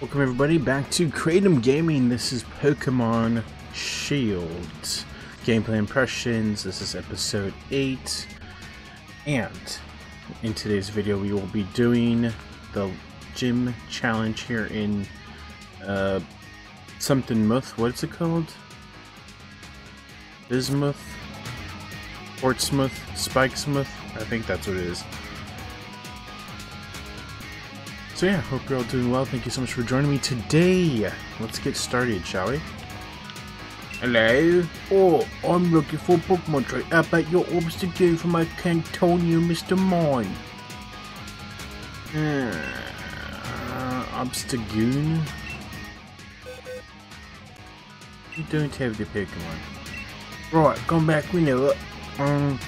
Welcome everybody back to Kratom Gaming. This is Pokemon Shield. Gameplay impressions. This is episode 8. And in today's video we will be doing the gym challenge here in uh, something Muth. What's it called? Bismuth? Portsmouth? Spikesmouth? I think that's what it is. So yeah, hope you're all doing well. Thank you so much for joining me today. Let's get started, shall we? Hello? Oh, I'm looking for Pokemon trait. How about your obstacle for my Cantonia, Mr. Mine? Uh, Obstagoon? You don't have the Pokemon. Right, come back, we know it. Um,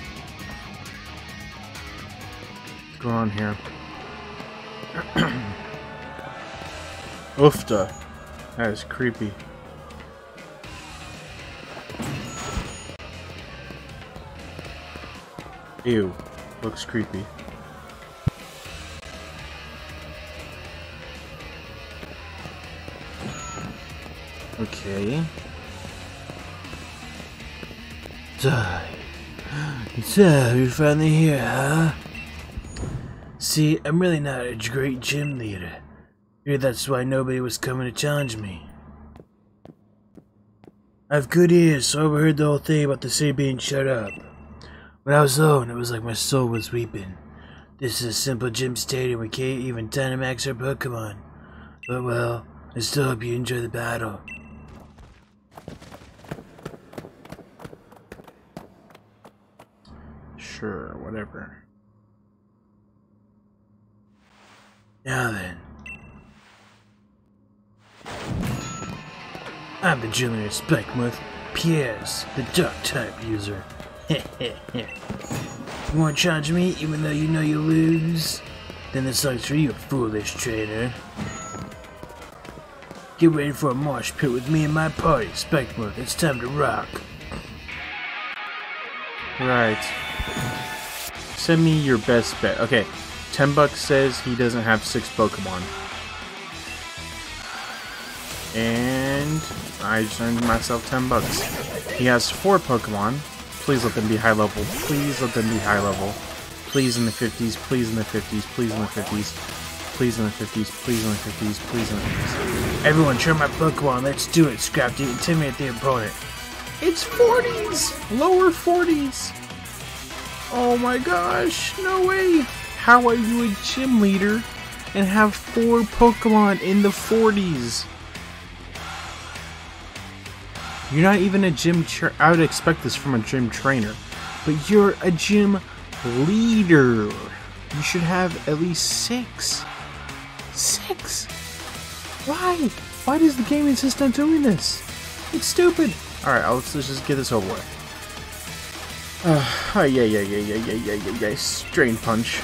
what's going on here? Oofta. That is creepy. Ew. Looks creepy. Okay. Die. So, you're finally here, huh? See, I'm really not a great gym leader. Maybe that's why nobody was coming to challenge me. I have good ears, so I overheard the whole thing about the city being shut up. When I was alone, it was like my soul was weeping. This is a simple gym stadium we can't even Dynamax our Pokemon. But well, I still hope you enjoy the battle. Sure, whatever. Now then. I'm the Junior Spikemuth, Piers, the Dark type user. Heh heh heh. You want to challenge me even though you know you lose? Then this sucks for you, foolish trainer. Get ready for a marsh pit with me and my party, Spikemuth. It's time to rock. Right. Send me your best bet. Okay, 10 bucks says he doesn't have six Pokemon. And I just earned myself 10 bucks. He has four Pokemon. Please let them be high level. Please let them be high level. Please in the 50s. Please in the 50s. Please in the 50s. Please in the 50s. Please in the 50s. Please in the 50s. Everyone, turn my Pokemon. Let's do it. Scrap to intimidate the opponent. It's 40s! Lower 40s! Oh my gosh, no way! How are you a gym leader and have four Pokemon in the 40s? You're not even a gym I would expect this from a gym trainer. But you're a gym leader. You should have at least six. Six? Why? Why does the game insist on doing this? It's stupid. Alright, let's, let's just get this over with. Uh, oh, yeah, yeah, yeah, yeah, yeah, yeah, yeah, yeah. Drain punch.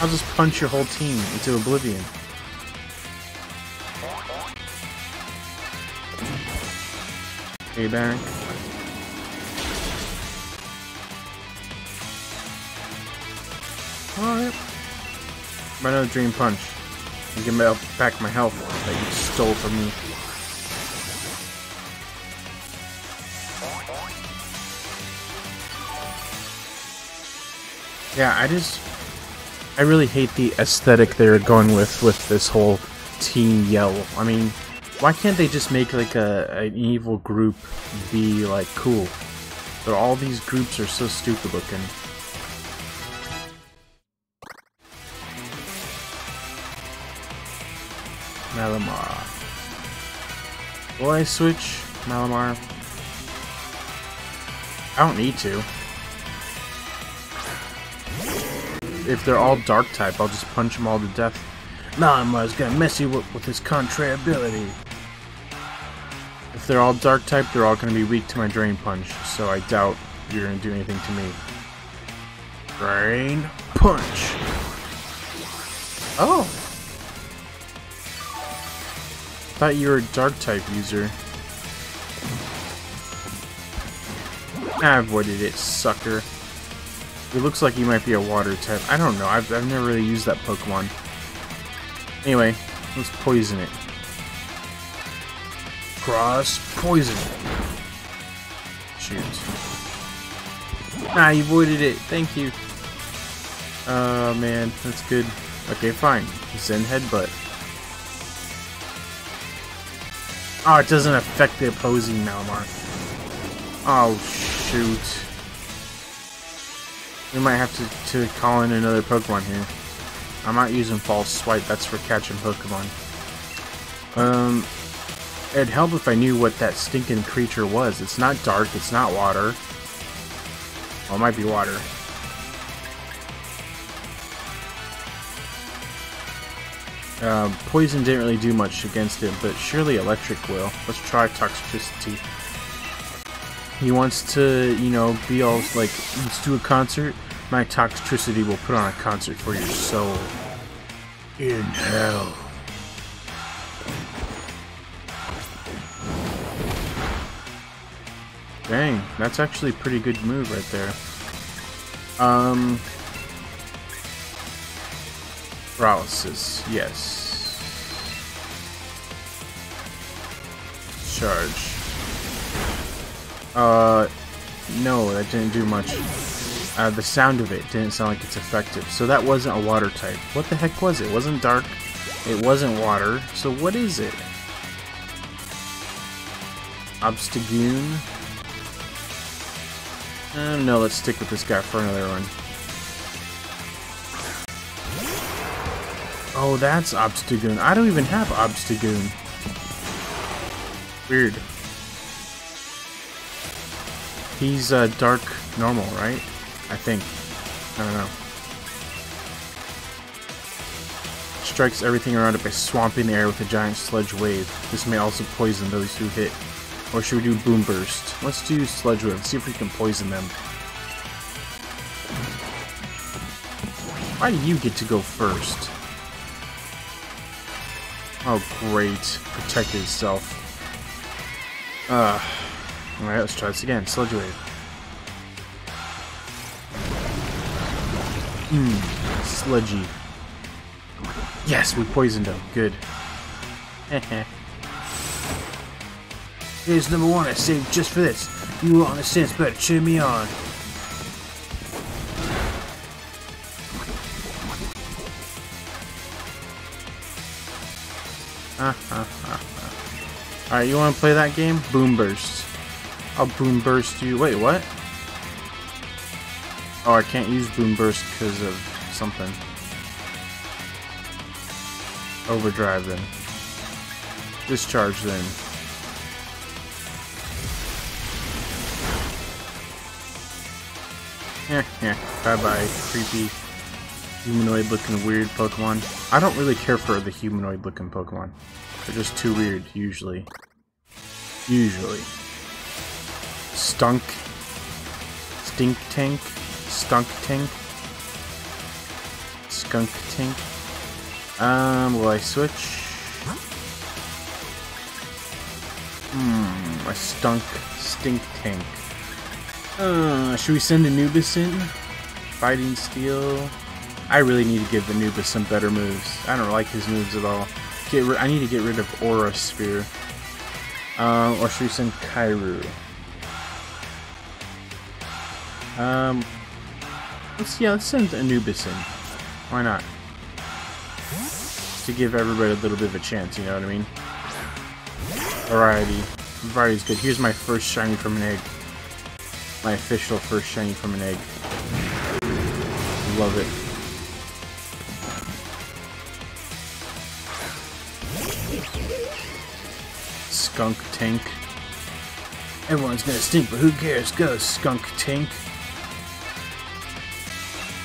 I'll just punch your whole team into oblivion. Payback. Alright. Another Drain Punch. And give me back my health that you stole from me. Yeah, I just... I really hate the aesthetic they're going with with this whole Team Yell. I mean, why can't they just make like a an evil group be like cool? But all these groups are so stupid looking. Malamar. Will I switch Malamar? I don't need to. If they're all dark type, I'll just punch them all to death. Nah, I Malamar's gonna mess you up with his contrary ability. If they're all dark type, they're all gonna be weak to my drain punch, so I doubt you're gonna do anything to me. Drain punch. Oh. Thought you were a dark type user. I avoided it, sucker. It looks like he might be a water type. I don't know. I've, I've never really used that Pokemon. Anyway, let's poison it. Cross poison. Shoot. Ah, you avoided it. Thank you. Oh, man. That's good. Okay, fine. Zen Headbutt. Oh, it doesn't affect the opposing Malamar. Oh, shoot. We might have to, to call in another Pokemon here. I'm not using False Swipe, that's for catching Pokemon. Um, it'd help if I knew what that stinking creature was. It's not dark, it's not water. Well, it might be water. Uh, poison didn't really do much against it, but surely electric will. Let's try Toxtricity. He wants to, you know, be all like, let's do a concert. My Toxtricity will put on a concert for your soul. In hell. Dang, that's actually a pretty good move right there. Um, Paralysis, yes. Charge. Uh, no, that didn't do much. Uh, the sound of it didn't sound like it's effective. So that wasn't a water type. What the heck was it? It wasn't dark. It wasn't water. So what is it? Obstagoon? Uh, no, let's stick with this guy for another one. Oh, that's Obstagoon. I don't even have Obstagoon. Weird. He's uh, dark normal, right? I think. I don't know. Strikes everything around it by swamping the air with a giant sludge wave. This may also poison those who hit. Or should we do Boom Burst? Let's do Sludge Wave. See if we can poison them. Why do you get to go first? Oh, great. Protect himself. Uh, Alright, let's try this again. Sludge Wave. Mmm, sludgy. Yes, we poisoned him. Good. Here's number one I saved just for this. You want a sense better cheer me on. Alright, you want to play that game? Boom Burst. I'll Boom Burst you. Wait, what? Oh, I can't use Boom Burst because of something. Overdrive then. Discharge then. Yeah, yeah. Bye-bye, creepy humanoid looking weird Pokemon. I don't really care for the humanoid looking Pokemon. They're just too weird, usually. Usually. Stunk. Stink Tank. Stunk Tank. Skunk Tank. Um, will I switch? Hmm, a Stunk Stink Tank. Uh, should we send Anubis in? Fighting Steel. I really need to give Anubis some better moves. I don't like his moves at all. Get I need to get rid of Aura Sphere. Um, or should we send Kairu? Um, let's yeah, let's send Anubis in. Why not? Just to give everybody a little bit of a chance, you know what I mean? Variety. Variety's good. Here's my first shiny from an egg. My official first shiny from an egg. Love it. Skunk Tank. Everyone's gonna stink, but who cares? Go, Skunk Tank.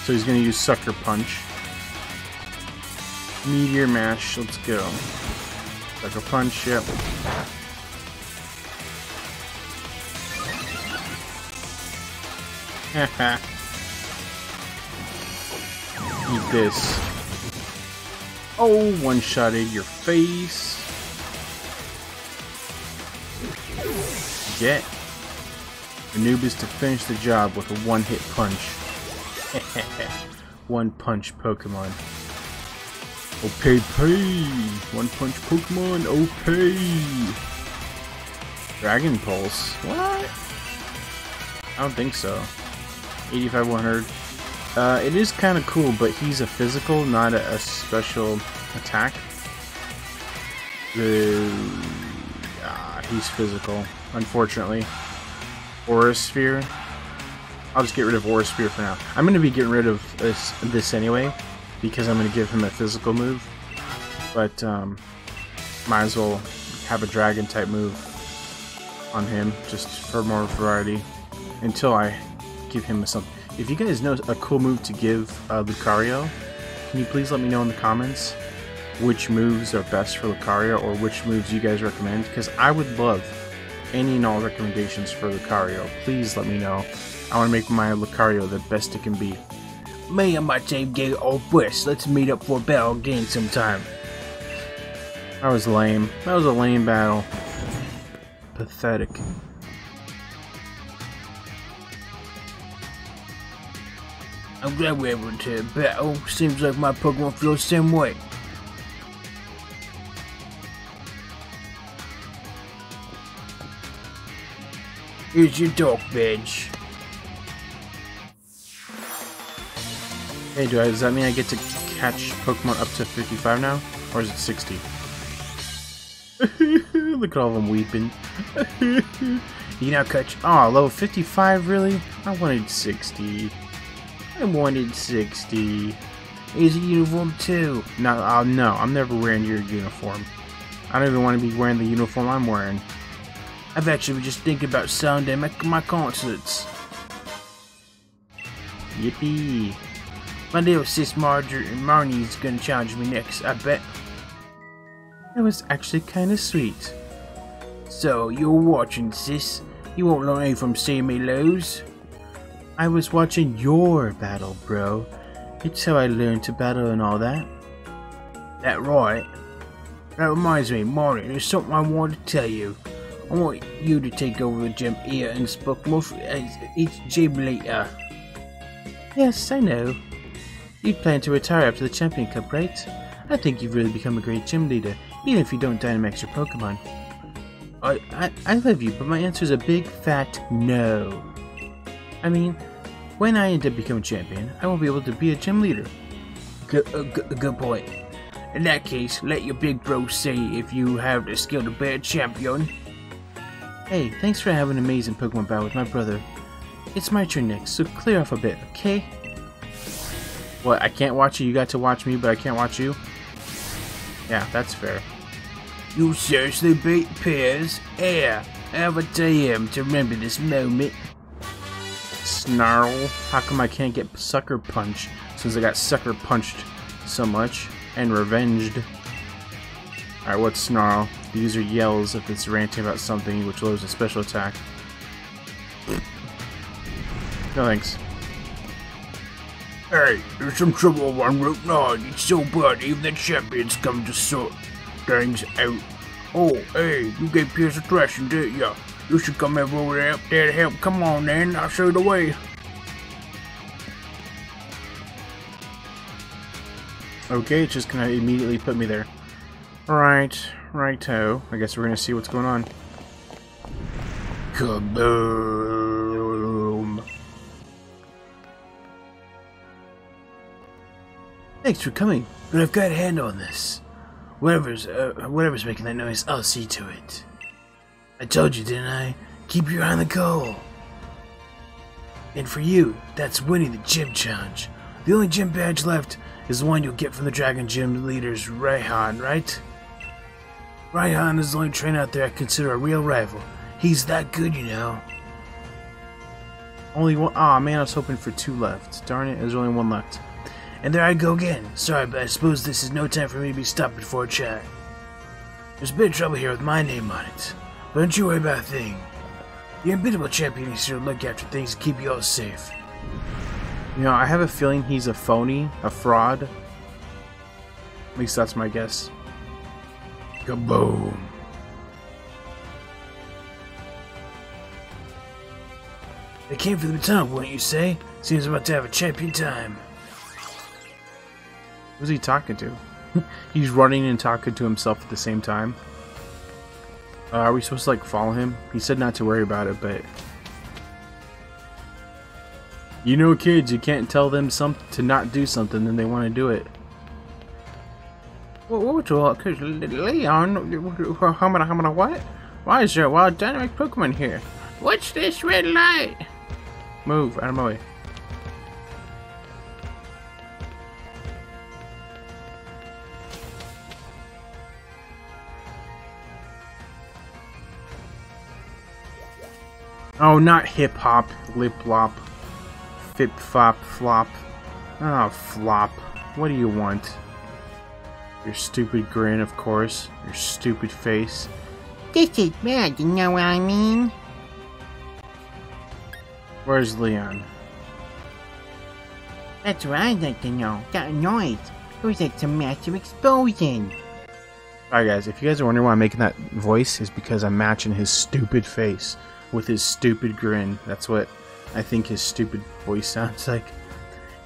So he's gonna use Sucker Punch. Meteor Mash, let's go. Sucker Punch, yep. Haha. Eat this. Oh, one-shotted your face. Get Anubis to finish the job with a one-hit punch. One punch Pokemon. Okay, pay. One punch Pokemon. Okay. Dragon Pulse. What? I don't think so. 85 100. Uh, it is kind of cool, but he's a physical, not a, a special attack. The uh, he's physical, unfortunately. Aura Sphere. I'll just get rid of Aura Sphere for now. I'm going to be getting rid of this, this anyway, because I'm going to give him a physical move. But, um, might as well have a dragon type move on him, just for more variety, until I give him something. If you guys know a cool move to give uh, Lucario, can you please let me know in the comments which moves are best for Lucario or which moves you guys recommend? Because I would love any and all recommendations for Lucario. Please let me know. I want to make my Lucario the best it can be. Me and my team get off west. Let's meet up for a battle again sometime. That was lame. That was a lame battle. Pathetic. I'm glad we're able to battle. Seems like my Pokemon feel the same way. Here's your dog bench. Hey, do I, does that mean I get to catch Pokemon up to 55 now? Or is it 60? Look at all of them weeping. you now catch... Oh, level 55, really? I wanted 60. I wanted 60. Is a uniform too. No, uh, no, I'm never wearing your uniform. I don't even want to be wearing the uniform I'm wearing. I've actually been just thinking about Sunday my, my concerts. Yippee. My little sis Marjorie and Marnie's gonna challenge me next, I bet. That was actually kinda sweet. So, you're watching, sis. You won't learn anything from seeing me lose. I was watching your battle, bro. It's how I learned to battle and all that. That right. That reminds me, Marnie, there's something I wanted to tell you. I want you to take over the gym here and Spikemuth as its gym leader. Yes, I know. You plan to retire after the Champion Cup, right? I think you've really become a great gym leader, even if you don't Dynamax your Pokemon. I, I, I love you, but my answer is a big fat no. I mean, when I end up becoming champion, I won't be able to be a gym leader. Good, uh, good point. In that case, let your big bro say if you have the skill to be a champion. Hey, thanks for having an amazing Pokemon battle with my brother. It's my turn next, so clear off a bit, okay? What, I can't watch you? You got to watch me, but I can't watch you? Yeah, that's fair. You seriously beat Piers? Yeah, have a TM to remember this moment. Snarl. How come I can't get Sucker Punch since I got Sucker Punched so much and revenged? Alright, what's Snarl? The user yells if it's ranting about something, which lowers a special attack. No thanks. Hey, there's some trouble on Route 9. It's so bad even the champions come to sort things out. Oh, hey, you gave Piers a thrashing, didn't ya? You should come over there up there to help. Come on then, I'll show you the way. Okay, it's just gonna immediately put me there. Right, righto. I guess we're gonna see what's going on. Kaboom! Thanks for coming, but I've got a hand on this. Whatever's, uh, whatever's making that noise, I'll see to it. I told you, didn't I? Keep your eye on the goal. And for you, that's winning the gym challenge. The only gym badge left is the one you'll get from the Dragon Gym leader's Raihan, right? Raihan is the only trainer out there I consider a real rival. He's that good, you know. Only one. Aw, oh, man, I was hoping for two left. Darn it, there's only one left. And there I go again. Sorry, but I suppose this is no time for me to be stopped before a chat. There's a bit of trouble here with my name on it. But don't you worry about a thing. The unbeatable champion is here to look after things and keep you all safe. You know, I have a feeling he's a phony, a fraud. At least that's my guess. Kaboom. They came for the baton, wouldn't you say? Seems about to have a champion time. Who's he talking to? He's running and talking to himself at the same time. Uh, are we supposed to like follow him? He said not to worry about it, but you know, kids, you can't tell them some to not do something, then they want to do it. What? What? What, Cause Leon? How many? How many? What? Why is there a wild dynamic Pokemon here? What's this red light? Move out of my way. Oh, not hip hop, lip lop, fip fop flop. Ah, oh, flop. What do you want? Your stupid grin, of course. Your stupid face. This is bad, you know what I mean? Where's Leon? That's what I'd like to know. Got a noise. It was like some massive explosion. Alright guys, if you guys are wondering why I'm making that voice, is because I'm matching his stupid face with his stupid grin. That's what I think his stupid voice sounds like.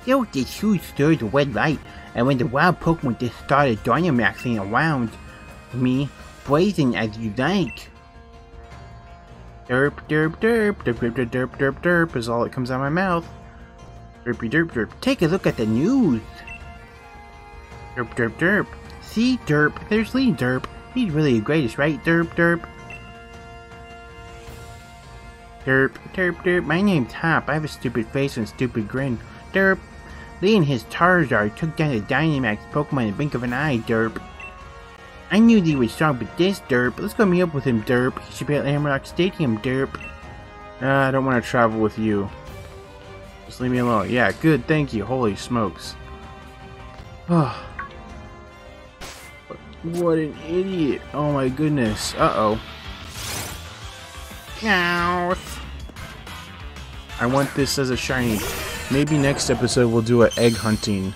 It was this huge surge of red light, and when the wild Pokemon just started Dynamaxing around me, blazing as you like. Derp derp derp derp derp derp derp derp is all that comes out of my mouth. Derpy derp derp. Take a look at the news. Derp derp derp. See derp. There's Lee derp. He's really the greatest, right? Derp derp. Derp derp derp. My name's Hop. I have a stupid face and stupid grin. Derp. Lee and his Charizard took down the Dynamax Pokemon in the blink of an eye, derp. I knew Lee was strong, but this derp. Let's go meet up with him, derp. He should be at Hammerlocke Stadium, derp. Uh, I don't want to travel with you. Just leave me alone. Yeah, good, thank you. Holy smokes. What an idiot. Oh my goodness. Uh-oh. I want this as a shiny. Maybe next episode we'll do an egg hunting.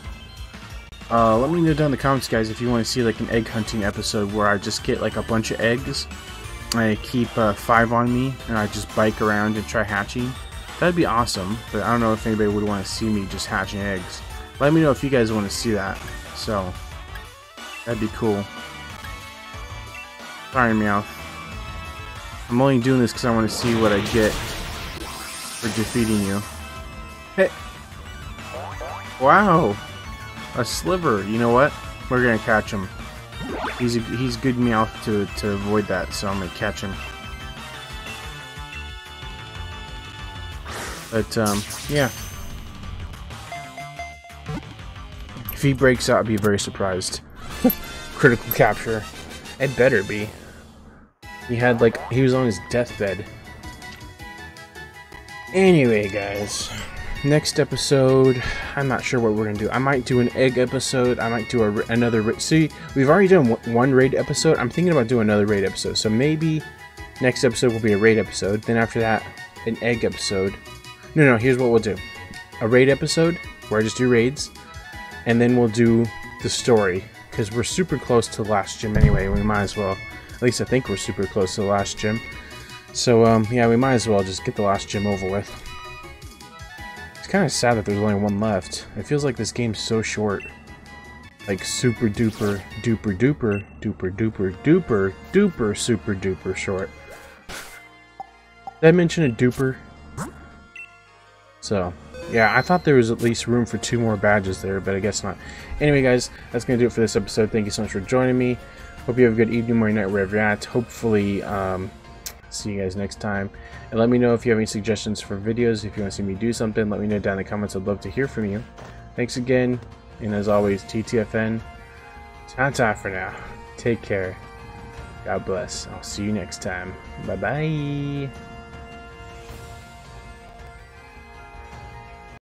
Uh, let me know down in the comments, guys, if you want to see like an egg hunting episode where I just get like a bunch of eggs. I keep uh, five on me, and I just bike around and try hatching. That'd be awesome, but I don't know if anybody would want to see me just hatching eggs. Let me know if you guys want to see that. So, that'd be cool. Sorry, Meowth. I'm only doing this because I want to see what I get for defeating you. Hey! Wow! A sliver. You know what? We're gonna catch him. He's a, he's good Meowth to to avoid that, so I'm gonna catch him. But um, yeah. If he breaks out, I'd be very surprised. Critical capture. It better be. He had like he was on his deathbed. Anyway, guys, next episode, I'm not sure what we're gonna do. I might do an egg episode. I might do a, another. See, we've already done one raid episode. I'm thinking about doing another raid episode. So maybe next episode will be a raid episode. Then after that, an egg episode. No, no. Here's what we'll do: a raid episode where I just do raids, and then we'll do the story because we're super close to the last gym anyway. We might as well. At least I think we're super close to the last gym. So, um, yeah, we might as well just get the last gym over with. Kind of sad that there's only one left. It feels like this game's so short. Like super duper duper duper duper duper duper duper super duper short. Did I mention a duper? So, yeah, I thought there was at least room for two more badges there, but I guess not. Anyway, guys, that's going to do it for this episode. Thank you so much for joining me. Hope you have a good evening, morning, night, wherever you're at. Hopefully, um, see you guys next time. And let me know if you have any suggestions for videos. If you want to see me do something, let me know down in the comments. I'd love to hear from you. Thanks again. And as always, TTFN. Ta-ta for now. Take care. God bless. I'll see you next time. Bye-bye.